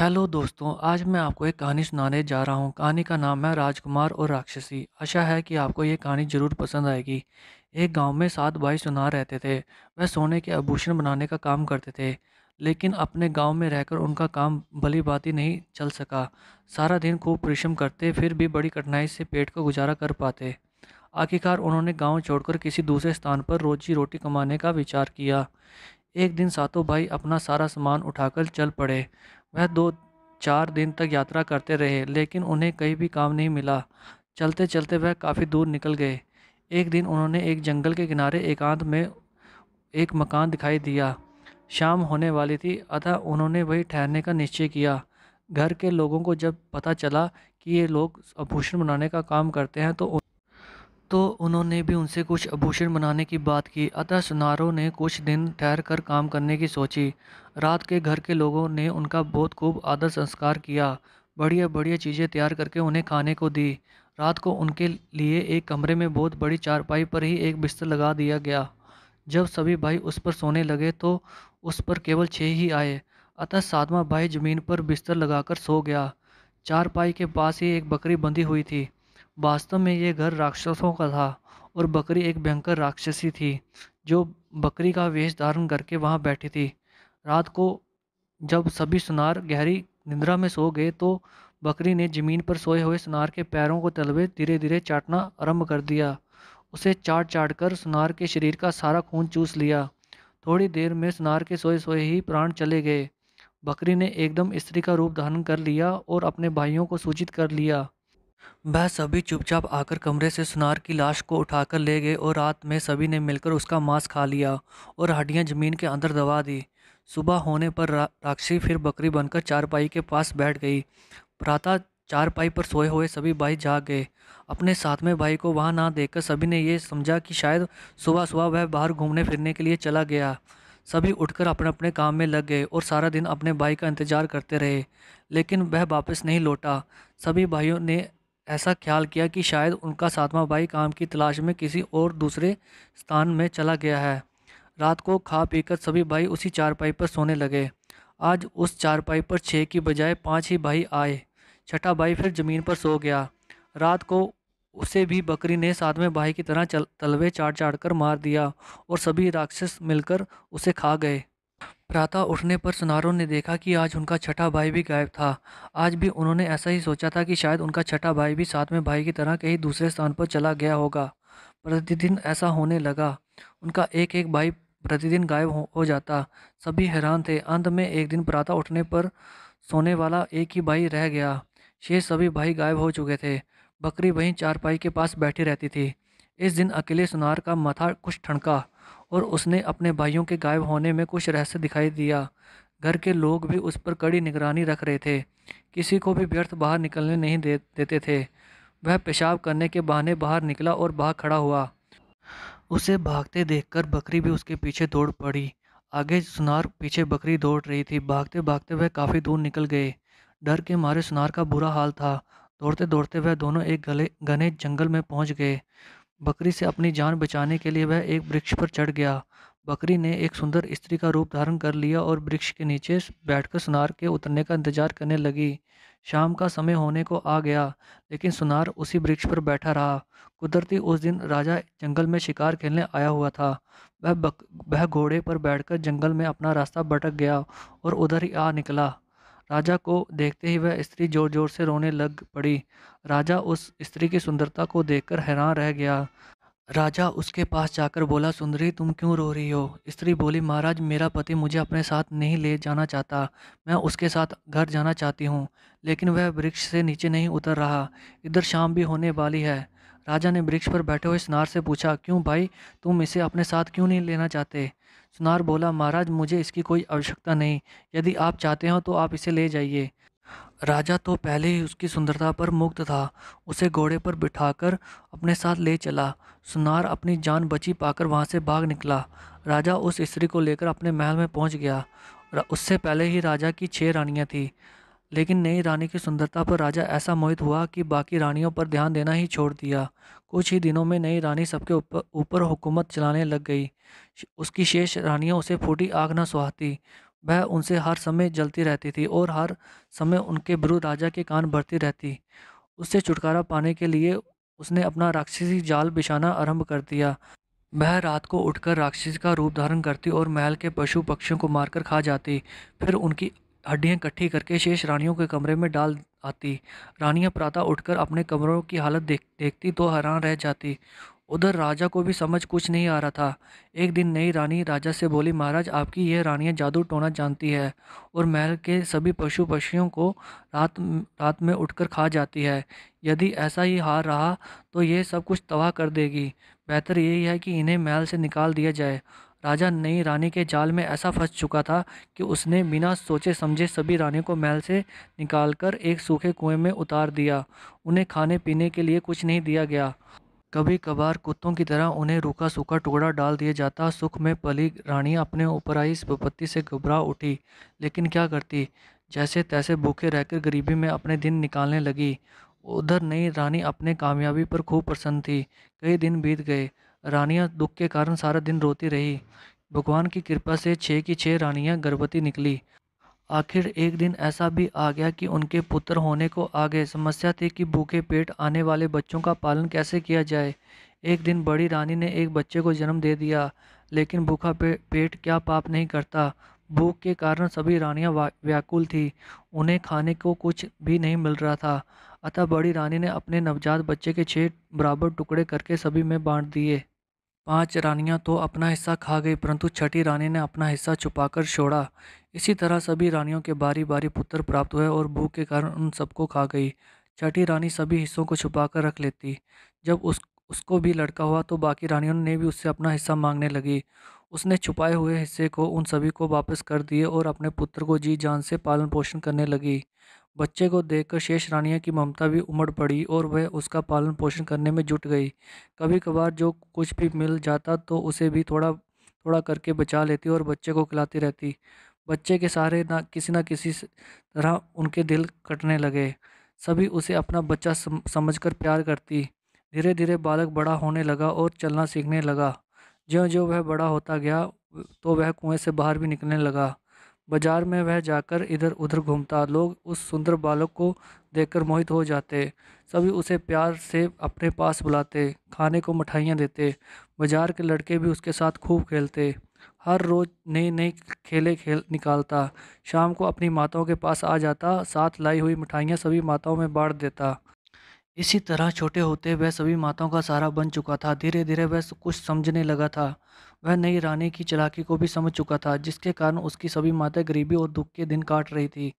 Hello दोस्तों, आज मैं आपको एक कहानी सुनाने जा रहा हूँ। कहानी का नाम है राजकुमार और राक्षसी। आशा है कि आपको ये कहानी ज़रूर पसंद आएगी। एक गाँव में सात भाई सुनार रहते थे। वह सोने के आभूषण बनाने का काम करते थे, लेकिन अपने गाँव में रहकर उनका काम भली-भांति नहीं चल सका। सारा दिन खूब परिश्रम करते, फिर भी बड़ी कठिनाई से पेट का गुजारा कर पाते। आखिरकार उन्होंने गाँव छोड़कर किसी दूसरे स्थान पर रोजी-रोटी कमाने का विचार किया। एक दिन सातों भाई अपना सारा सामान उठाकर चल पड़े। वह दो चार दिन तक यात्रा करते रहे, लेकिन उन्हें कहीं भी काम नहीं मिला। चलते-चलते वह काफ़ी दूर निकल गए। एक दिन उन्होंने एक जंगल के किनारे एकांत में एक मकान दिखाई दिया। शाम होने वाली थी, अतः उन्होंने वही ठहरने का निश्चय किया। घर के लोगों को जब पता चला कि ये लोग आभूषण बनाने का काम करते हैं, तो तो उन्होंने भी उनसे कुछ आभूषण बनाने की बात की। अतः सुनारों ने कुछ दिन ठहर कर काम करने की सोची। रात के घर के लोगों ने उनका बहुत खूब आदर संस्कार किया। बढ़िया बढ़िया चीज़ें तैयार करके उन्हें खाने को दी। रात को उनके लिए एक कमरे में बहुत बड़ी चारपाई पर ही एक बिस्तर लगा दिया गया। जब सभी भाई उस पर सोने लगे तो उस पर केवल छः ही आए। अतः सातवां भाई ज़मीन पर बिस्तर लगाकर सो गया। चारपाई के पास ही एक बकरी बंधी हुई थी। वास्तव में ये घर राक्षसों का था और बकरी एक भयंकर राक्षसी थी, जो बकरी का वेश धारण करके वहाँ बैठी थी। रात को जब सभी सुनार गहरी निंद्रा में सो गए तो बकरी ने ज़मीन पर सोए हुए सुनार के पैरों को तलवे धीरे धीरे चाटना आरंभ कर दिया। उसे चाट चाट कर सुनार के शरीर का सारा खून चूस लिया। थोड़ी देर में सुनार के सोए सोए ही प्राण चले गए। बकरी ने एकदम स्त्री का रूप धारण कर लिया और अपने भाइयों को सूचित कर लिया। वह सभी चुपचाप आकर कमरे से सुनार की लाश को उठाकर ले गए और रात में सभी ने मिलकर उसका मांस खा लिया और हड्डियाँ ज़मीन के अंदर दबा दी। सुबह होने पर रा, राक्षसी फिर बकरी बनकर चारपाई के पास बैठ गई। प्रातः चारपाई पर सोए हुए सभी भाई जाग गए। अपने सातवें भाई को वहाँ ना देखकर सभी ने यह समझा कि शायद सुबह सुबह वह बाहर घूमने फिरने के लिए चला गया। सभी उठकर अपने अपने काम में लग गए और सारा दिन अपने भाई का इंतज़ार करते रहे लेकिन वह वापस नहीं लौटा। सभी भाइयों ने ऐसा ख्याल किया कि शायद उनका सातवां भाई काम की तलाश में किसी और दूसरे स्थान में चला गया है। रात को खा पीकर सभी भाई उसी चारपाई पर सोने लगे। आज उस चारपाई पर छः की बजाय पाँच ही भाई आए। छठा भाई फिर ज़मीन पर सो गया। रात को उसे भी बकरी ने सातवें भाई की तरह चल, तलवे चाट चाट कर मार दिया और सभी राक्षस मिलकर उसे खा गए। प्रातः उठने पर सुनारों ने देखा कि आज उनका छठा भाई भी गायब था। आज भी उन्होंने ऐसा ही सोचा था कि शायद उनका छठा भाई भी सातवें भाई की तरह कहीं दूसरे स्थान पर चला गया होगा। प्रतिदिन ऐसा होने लगा। उनका एक एक भाई प्रतिदिन गायब हो, हो जाता। सभी हैरान थे। अंत में एक दिन प्रातः उठने पर सोने वाला एक ही भाई रह गया। शेष सभी भाई गायब हो चुके थे। बकरी वहीं चारपाई के पास बैठी रहती थी। इस दिन अकेले सुनार का माथा कुछ ठनका और उसने अपने भाइयों के गायब होने में कुछ रहस्य दिखाई दिया। घर के लोग भी उस पर कड़ी निगरानी रख रहे थे। किसी को भी व्यर्थ बाहर निकलने नहीं दे, देते थे। वह पेशाब करने के बहाने बाहर निकला और बाहर खड़ा हुआ। उसे भागते देखकर बकरी भी उसके पीछे दौड़ पड़ी। आगे सुनार पीछे बकरी दौड़ रही थी। भागते भागते वह काफ़ी दूर निकल गए। डर के मारे सुनार का बुरा हाल था। दौड़ते दौड़ते वह दोनों एक गले घने जंगल में पहुँच गए। बकरी से अपनी जान बचाने के लिए वह एक वृक्ष पर चढ़ गया। बकरी ने एक सुंदर स्त्री का रूप धारण कर लिया और वृक्ष के नीचे बैठकर सुनार के उतरने का इंतज़ार करने लगी। शाम का समय होने को आ गया, लेकिन सुनार उसी वृक्ष पर बैठा रहा। कुदरती उस दिन राजा जंगल में शिकार खेलने आया हुआ था। वह बक, वह घोड़े पर बैठकर जंगल में अपना रास्ता भटक गया और उधर ही आ निकला। राजा को देखते ही वह स्त्री ज़ोर ज़ोर से रोने लग पड़ी। राजा उस स्त्री की सुंदरता को देखकर हैरान रह गया। राजा उसके पास जाकर बोला, सुंदरी, तुम क्यों रो रही हो? स्त्री बोली, महाराज, मेरा पति मुझे अपने साथ नहीं ले जाना चाहता। मैं उसके साथ घर जाना चाहती हूँ, लेकिन वह वृक्ष से नीचे नहीं उतर रहा। इधर शाम भी होने वाली है। राजा ने वृक्ष पर बैठे हुए स्नार से पूछा, क्यों भाई? तुम इसे अपने साथ क्यों नहीं लेना चाहते? सुनार बोला, महाराज, मुझे इसकी कोई आवश्यकता नहीं। यदि आप चाहते हो तो आप इसे ले जाइए। राजा तो पहले ही उसकी सुंदरता पर मुक्त था। उसे घोड़े पर बिठाकर अपने साथ ले चला। सुनार अपनी जान बची पाकर वहाँ से भाग निकला। राजा उस स्त्री को लेकर अपने महल में पहुँच गया। उससे पहले ही राजा की छः रानियाँ थीं। लेकिन नई रानी की सुंदरता पर राजा ऐसा मोहित हुआ कि बाकी रानियों पर ध्यान देना ही छोड़ दिया। कुछ ही दिनों में नई रानी सबके ऊपर ऊपर हुकूमत चलाने लग गई। उसकी शेष रानियाँ उसे फूटी आग न सुहाती। वह उनसे हर समय जलती रहती थी और हर समय उनके विरुद्ध राजा के कान बढ़ती रहती। उससे छुटकारा पाने के लिए उसने अपना राक्षसी जाल बिछाना आरंभ कर दिया। वह रात को उठकर राक्षसी का रूप धारण करती और महल के पशु पक्षियों को मारकर खा जाती। फिर उनकी हड्डियाँ इकट्ठी करके शेष रानियों के कमरे में डाल आती। रानियाँ प्रातः उठकर अपने कमरों की हालत देख, देखती तो हैरान रह जाती। उधर राजा को भी समझ कुछ नहीं आ रहा था। एक दिन नई रानी राजा से बोली, महाराज, आपकी यह रानियाँ जादू टोना जानती है और महल के सभी पशु पक्षियों को रात रात में उठकर खा जाती है। यदि ऐसा ही हार रहा तो ये सब कुछ तबाह कर देगी। बेहतर यही है कि इन्हें महल से निकाल दिया जाए। राजा नई रानी के जाल में ऐसा फंस चुका था कि उसने बिना सोचे समझे सभी रानियों को महल से निकालकर एक सूखे कुएँ में उतार दिया। उन्हें खाने पीने के लिए कुछ नहीं दिया गया। कभी कभार कुत्तों की तरह उन्हें रूखा सूखा टुकड़ा डाल दिया जाता। सुख में पली रानी अपने ऊपर आई, इस विपत्ति से घबरा उठी, लेकिन क्या करती? जैसे तैसे भूखे रहकर गरीबी में अपने दिन निकालने लगी। उधर नई रानी अपने कामयाबी पर खूब प्रसन्न थी। कई दिन बीत गए। रानियाँ दुख के कारण सारा दिन रोती रही। भगवान की कृपा से छः की छः रानियाँ गर्भवती निकली। आखिर एक दिन ऐसा भी आ गया कि उनके पुत्र होने को आ गए। समस्या थी कि भूखे पेट आने वाले बच्चों का पालन कैसे किया जाए। एक दिन बड़ी रानी ने एक बच्चे को जन्म दे दिया लेकिन भूखा पे, पेट क्या पाप नहीं करता। भूख के कारण सभी रानियाँ व्याकुल थी। उन्हें खाने को कुछ भी नहीं मिल रहा था। अतः बड़ी रानी ने अपने नवजात बच्चे के छः बराबर टुकड़े करके सभी में बांट दिए। पाँच रानियाँ तो अपना हिस्सा खा गई, परंतु छठी रानी ने अपना हिस्सा छुपाकर छोड़ा। इसी तरह सभी रानियों के बारी बारी पुत्र प्राप्त हुए और भूख के कारण उन सबको खा गई। छठी रानी सभी हिस्सों को छुपाकर रख लेती। जब उस, उसको भी लड़का हुआ तो बाकी रानियों ने भी उससे अपना हिस्सा मांगने लगी। उसने छुपाए हुए हिस्से को उन सभी को वापस कर दिए और अपने पुत्र को जी जान से पालन पोषण करने लगी। बच्चे को देखकर शेष रानिया की ममता भी उमड़ पड़ी और वह उसका पालन पोषण करने में जुट गई। कभी कभार जो कुछ भी मिल जाता तो उसे भी थोड़ा थोड़ा करके बचा लेती और बच्चे को खिलाती रहती। बच्चे के सहारे ना किसी ना किसी तरह उनके दिल कटने लगे। सभी उसे अपना बच्चा सम, समझकर प्यार करती। धीरे धीरे बालक बड़ा होने लगा और चलना सीखने लगा। ज्यों ज्यो वह बड़ा होता गया तो वह कुएँ से बाहर भी निकलने लगा। बाज़ार में वह जाकर इधर उधर घूमता। लोग उस सुंदर बालक को देखकर मोहित हो जाते। सभी उसे प्यार से अपने पास बुलाते, खाने को मिठाइयाँ देते। बाज़ार के लड़के भी उसके साथ खूब खेलते। हर रोज़ नई नई खेले खेल निकालता। शाम को अपनी माताओं के पास आ जाता। साथ लाई हुई मिठाइयाँ सभी माताओं में बांट देता। इसी तरह छोटे होते वह सभी माताओं का सहारा बन चुका था। धीरे धीरे वह कुछ समझने लगा था। वह नई रानी की चलाकी को भी समझ चुका था, जिसके कारण उसकी सभी माताएँ गरीबी और दुख के दिन काट रही थी।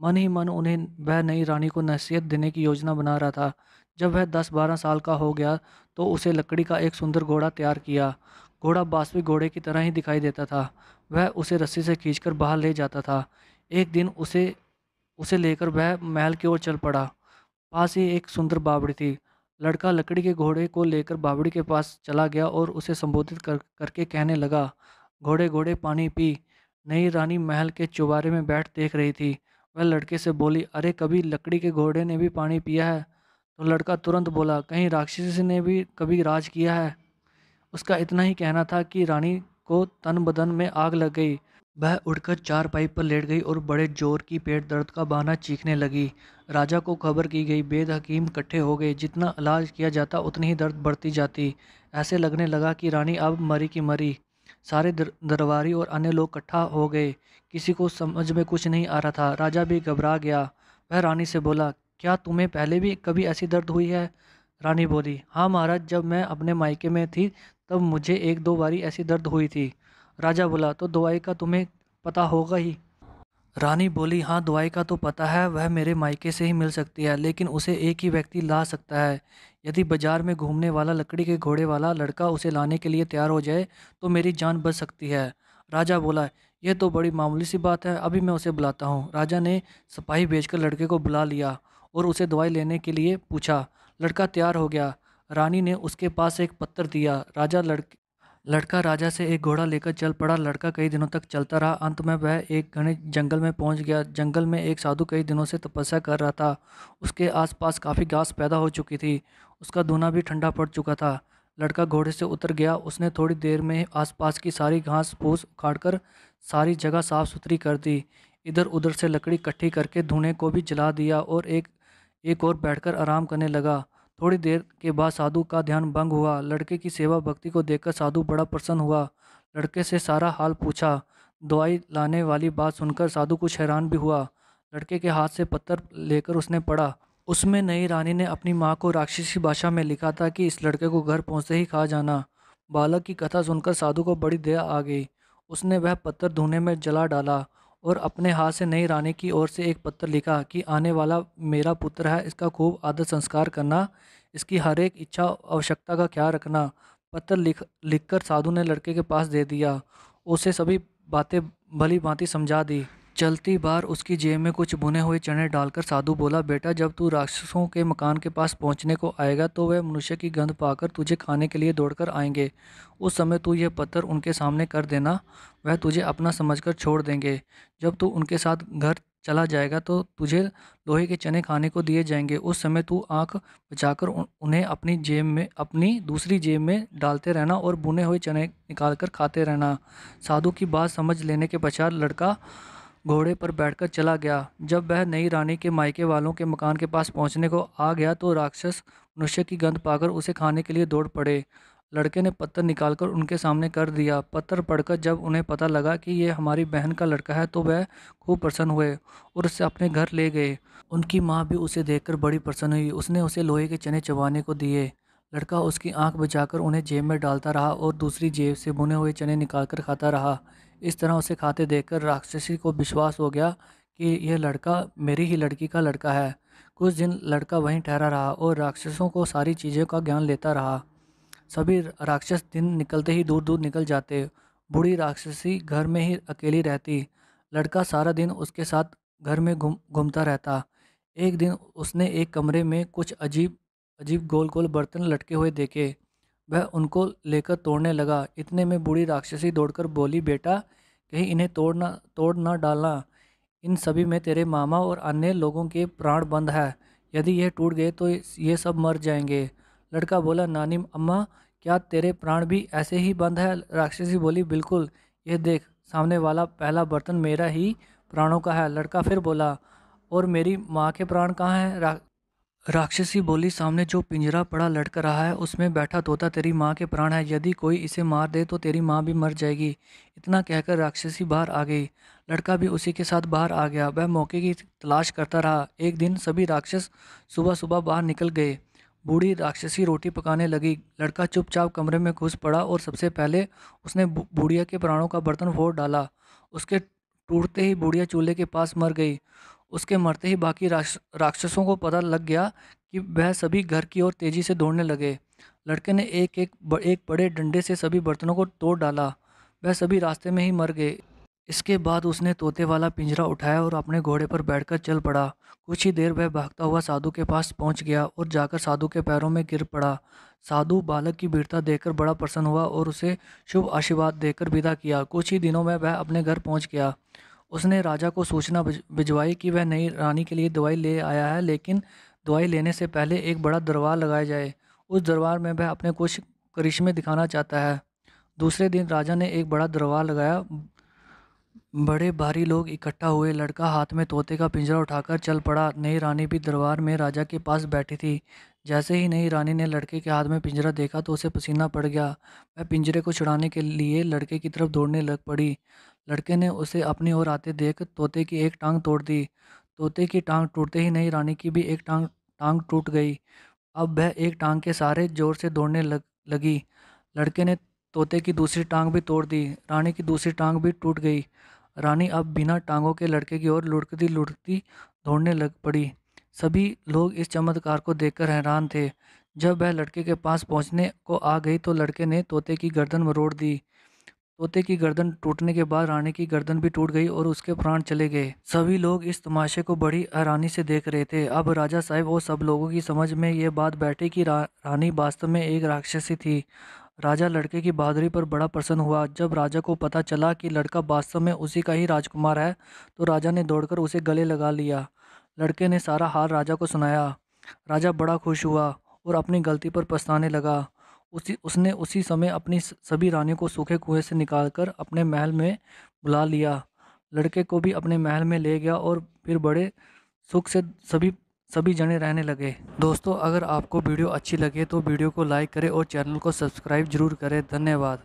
मन ही मन उन्हें, वह नई रानी को नसीहत देने की योजना बना रहा था। जब वह दस बारह साल का हो गया तो उसे लकड़ी का एक सुंदर घोड़ा तैयार किया। घोड़ा बासवी घोड़े की तरह ही दिखाई देता था। वह उसे रस्सी से खींचकर बाहर ले जाता था। एक दिन उसे उसे लेकर वह महल की ओर चल पड़ा। पास ही एक सुंदर बावड़ी थी। लड़का लकड़ी के घोड़े को लेकर बावड़ी के पास चला गया और उसे संबोधित कर, करके कहने लगा, घोड़े घोड़े, पानी पी। नई रानी महल के चुबारे में बैठ देख रही थी। वह लड़के से बोली, अरे, कभी लकड़ी के घोड़े ने भी पानी पिया है? तो लड़का तुरंत बोला, कहीं राक्षसी ने भी कभी राज किया है? उसका इतना ही कहना था कि रानी को तन बदन में आग लग गई। वह उठकर चार पाई पर लेट गई और बड़े ज़ोर की पेट दर्द का बहाना चीखने लगी। राजा को खबर की गई बेद हकीम इकट्ठे हो गए। जितना इलाज किया जाता उतनी ही दर्द बढ़ती जाती। ऐसे लगने लगा कि रानी अब मरी की मरी। सारे दर, दरबारी और अन्य लोग इकट्ठा हो गए। किसी को समझ में कुछ नहीं आ रहा था। राजा भी घबरा गया। वह रानी से बोला क्या तुम्हें पहले भी कभी ऐसी दर्द हुई है? रानी बोली हाँ महाराज जब मैं अपने मायके में थी तब मुझे एक दो बारी ऐसी दर्द हुई थी। राजा बोला तो दवाई का तुम्हें पता होगा ही। रानी बोली हाँ दवाई का तो पता है, वह मेरे मायके से ही मिल सकती है, लेकिन उसे एक ही व्यक्ति ला सकता है। यदि बाज़ार में घूमने वाला, लकड़ी के घोड़े वाला लड़का उसे लाने के लिए तैयार हो जाए तो मेरी जान बच सकती है। राजा बोला, यह तो बड़ी मामूली सी बात है, अभी मैं उसे बुलाता हूँ। राजा ने सिपाही भेजकर लड़के को बुला लिया और उसे दवाई लेने के लिए पूछा। लड़का तैयार हो गया। रानी ने उसके पास एक पत्थर दिया। राजा लड़के लड़का राजा से एक घोड़ा लेकर चल पड़ा। लड़का कई दिनों तक चलता रहा। अंत में वह एक घने जंगल में पहुँच गया। जंगल में एक साधु कई दिनों से तपस्या कर रहा था। उसके आसपास काफ़ी घास पैदा हो चुकी थी। उसका दूना भी ठंडा पड़ चुका था। लड़का घोड़े से उतर गया। उसने थोड़ी देर में आसपास की सारी घास फूस उखाड़कर सारी जगह साफ़ सुथरी कर दी। इधर उधर से लकड़ी इकट्ठी करके धुने को भी जला दिया और एक एक और बैठकर आराम करने लगा। थोड़ी देर के बाद साधु का ध्यान भंग हुआ। लड़के की सेवा भक्ति को देखकर साधु बड़ा प्रसन्न हुआ। लड़के से सारा हाल पूछा। दवाई लाने वाली बात सुनकर साधु कुछ हैरान भी हुआ। लड़के के हाथ से पत्थर लेकर उसने पढ़ा। उसमें नई रानी ने अपनी माँ को राक्षसी भाषा में लिखा था कि इस लड़के को घर पहुँचते ही खा जाना। बालक की कथा सुनकर साधु को बड़ी दया आ गई। उसने वह पत्थर धोने में जला डाला। और अपने हाथ से नई रानी की ओर से एक पत्र लिखा कि आने वाला मेरा पुत्र है, इसका खूब आदर संस्कार करना, इसकी हर एक इच्छा आवश्यकता का ख्याल रखना। पत्र लिख, लिखकर साधु ने लड़के के पास दे दिया, उसे सभी बातें, भली भांति समझा दी। चलती बार उसकी जेब में कुछ बुने हुए चने डालकर साधु बोला, बेटा, जब तू राक्षसों के मकान के पास पहुँचने को आएगा तो वह मनुष्य की गंध पाकर तुझे खाने के लिए दौड़कर आएँगे। उस समय तू यह पत्थर उनके सामने कर देना, वह तुझे अपना समझकर छोड़ देंगे। जब तू उनके साथ घर चला जाएगा तो तुझे लोहे के चने खाने को दिए जाएँगे। उस समय तू आँख बचाकर उन्हें अपनी जेब में, अपनी दूसरी जेब में डालते रहना और बुने हुए चने निकाल कर खाते रहना। साधु की बात समझ लेने के पश्चात लड़का घोड़े पर बैठकर चला गया। जब वह नई रानी के मायके वालों के मकान के पास पहुँचने को आ गया तो राक्षस मनुष्य की गंध पाकर उसे खाने के लिए दौड़ पड़े। लड़के ने पत्थर निकालकर उनके सामने कर दिया। पत्थर पढ़कर जब उन्हें पता लगा कि ये हमारी बहन का लड़का है तो वह खूब प्रसन्न हुए और उससे अपने घर ले गए। उनकी माँ भी उसे देखकर बड़ी प्रसन्न हुई। उसने उसे लोहे के चने चबाने को दिए। लड़का उसकी आँख बचाकर उन्हें जेब में डालता रहा और दूसरी जेब से बुने हुए चने निकालकर खाता रहा। इस तरह उसे खाते देखकर राक्षसी को विश्वास हो गया कि यह लड़का मेरी ही लड़की का लड़का है। कुछ दिन लड़का वहीं ठहरा रहा और राक्षसों को सारी चीज़ों का ज्ञान लेता रहा। सभी राक्षस दिन निकलते ही दूर दूर निकल जाते। बूढ़ी राक्षसी घर में ही अकेली रहती। लड़का सारा दिन उसके साथ घर में घूम, घूमता रहता। एक दिन उसने एक कमरे में कुछ अजीब अजीब गोल गोल बर्तन लटके हुए देखे। वह उनको लेकर तोड़ने लगा। इतने में बूढ़ी राक्षसी दौड़कर बोली, बेटा, कहीं इन्हें तोड़ना तोड़ ना डालना। इन सभी में तेरे मामा और अन्य लोगों के प्राण बंद है। यदि यह टूट गए तो ये सब मर जाएँगे। लड़का बोला, नानी, अम्मा, क्या तेरे प्राण भी ऐसे ही बंद है? राक्षसी बोली, बिल्कुल। ये देख, सामने वाला पहला बर्तन मेरा ही प्राणों का है। लड़का फिर बोला, और मेरी माँ के प्राण कहाँ हैं? राक्षसी बोली, सामने जो पिंजरा पड़ा लटक रहा है, उसमें बैठा तोता तेरी माँ के प्राण है। यदि कोई इसे मार दे तो तेरी माँ भी मर जाएगी। इतना कहकर राक्षसी बाहर आ गई। लड़का भी उसी के साथ बाहर आ गया। वह मौके की तलाश करता रहा। एक दिन सभी राक्षस सुबह सुबह बाहर निकल गए। बूढ़ी राक्षसी रोटी पकाने लगी। लड़का चुपचाप कमरे में घुस पड़ा और सबसे पहले उसने बूढ़िया के प्राणों का बर्तन फोड़ डाला। उसके टूटते ही बूढ़िया चूल्हे के पास मर गई। उसके मरते ही बाकी राक्षसों को पता लग गया कि वह सभी घर की ओर तेज़ी से दौड़ने लगे। लड़के ने एक एक एक बड़े डंडे से सभी बर्तनों को तोड़ डाला। वह सभी रास्ते में ही मर गए। इसके बाद उसने तोते वाला पिंजरा उठाया और अपने घोड़े पर बैठकर चल पड़ा। कुछ ही देर वह भागता हुआ साधु के पास पहुँच गया और जाकर साधु के पैरों में गिर पड़ा। साधु बालक की वीरता देखकर बड़ा प्रसन्न हुआ और उसे शुभ आशीर्वाद देकर विदा किया। कुछ ही दिनों में वह अपने घर पहुँच गया। उसने राजा को सूचना भिजवाई कि वह नई रानी के लिए दवाई ले आया है, लेकिन दवाई लेने से पहले एक बड़ा दरबार लगाया जाए। उस दरबार में वह अपने कुछ करिश्मे दिखाना चाहता है। दूसरे दिन राजा ने एक बड़ा दरबार लगाया बड़े भारी लोग इकट्ठा हुए, लड़का हाथ में तोते का पिंजरा उठाकर चल पड़ा। नई रानी भी दरबार में राजा के पास बैठी थी। जैसे ही नई रानी ने लड़के के हाथ में पिंजरा देखा तो उसे पसीना पड़ गया। वह पिंजरे को छुड़ाने के लिए लड़के की तरफ़ दौड़ने लग पड़ी। लड़के ने उसे अपनी ओर आते देख तोते की एक टांग तोड़ दी। तोते की टांग टूटते ही नई रानी की भी एक टांग टांग टूट गई। अब वह एक टांग के सारे ज़ोर से दौड़ने लग, लगी। लड़के ने तोते की दूसरी टांग भी तोड़ दी। रानी की दूसरी टांग भी टूट गई। रानी अब बिना टांगों के लड़के की ओर लुढ़कती लुढ़कती दौड़ने लग पड़ी। सभी लोग इस चमत्कार को देखकर हैरान थे। जब वह लड़के के पास पहुँचने को आ गई तो लड़के ने तोते की गर्दन मरोड़ दी। तोते की गर्दन टूटने के बाद रानी की गर्दन भी टूट गई और उसके प्राण चले गए। सभी लोग इस तमाशे को बड़ी हैरानी से देख रहे थे। अब राजा साहब और सब लोगों की समझ में ये बात बैठी कि रा, रानी वास्तव में एक राक्षसी थी। राजा लड़के की बहादुरी पर बड़ा प्रसन्न हुआ। जब राजा को पता चला कि लड़का वास्तव में उसी का ही राजकुमार है तो राजा ने दौड़कर उसे गले लगा लिया। लड़के ने सारा हाल राजा को सुनाया। राजा बड़ा खुश हुआ और अपनी गलती पर पछताने लगा। उसी, उसने उसी समय अपनी सभी रानियों को सूखे कुएँ से निकालकर अपने महल में बुला लिया। लड़के को भी अपने महल में ले गया और फिर बड़े सुख से सभी सभी जने रहने लगे। दोस्तों, अगर आपको वीडियो अच्छी लगे तो वीडियो को लाइक करें और चैनल को सब्सक्राइब ज़रूर करें। धन्यवाद।